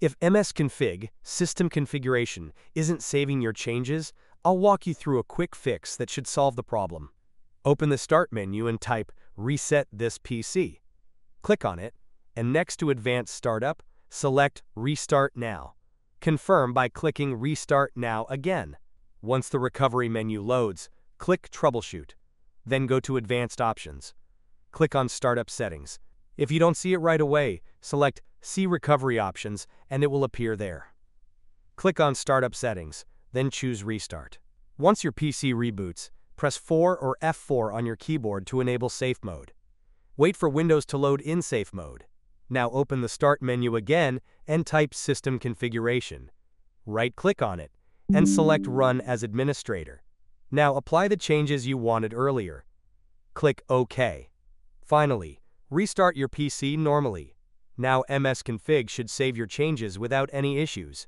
If msconfig, system configuration, isn't saving your changes, I'll walk you through a quick fix that should solve the problem. Open the Start menu and type Reset this PC. Click on it, and next to Advanced Startup, select Restart Now. Confirm by clicking Restart Now again. Once the recovery menu loads, click Troubleshoot. Then go to Advanced Options. Click on Startup Settings. If you don't see it right away, select See Recovery Options and it will appear there. Click on Startup Settings, then choose Restart. Once your PC reboots, press 4 or F4 on your keyboard to enable Safe Mode. Wait for Windows to load in Safe Mode. Now open the Start menu again and type System Configuration. Right-click on it and select Run as Administrator. Now apply the changes you wanted earlier. Click OK. Finally, restart your PC normally. Now msconfig should save your changes without any issues.